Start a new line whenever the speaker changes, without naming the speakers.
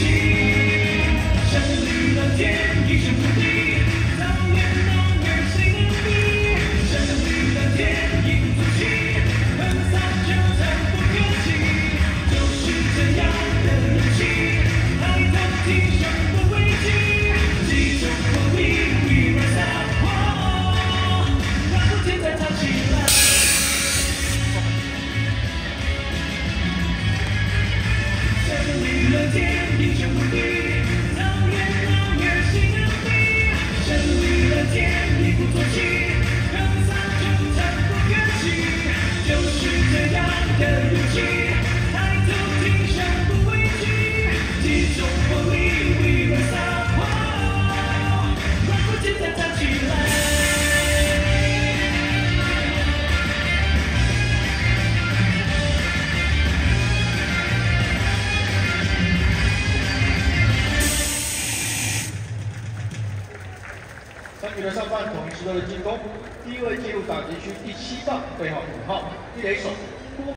she 天一鼓作气，让三军寸步更起，就是这样的勇气。
局的上半统一十六的进攻，第一位进入打击区第七棒，背号五号一垒手。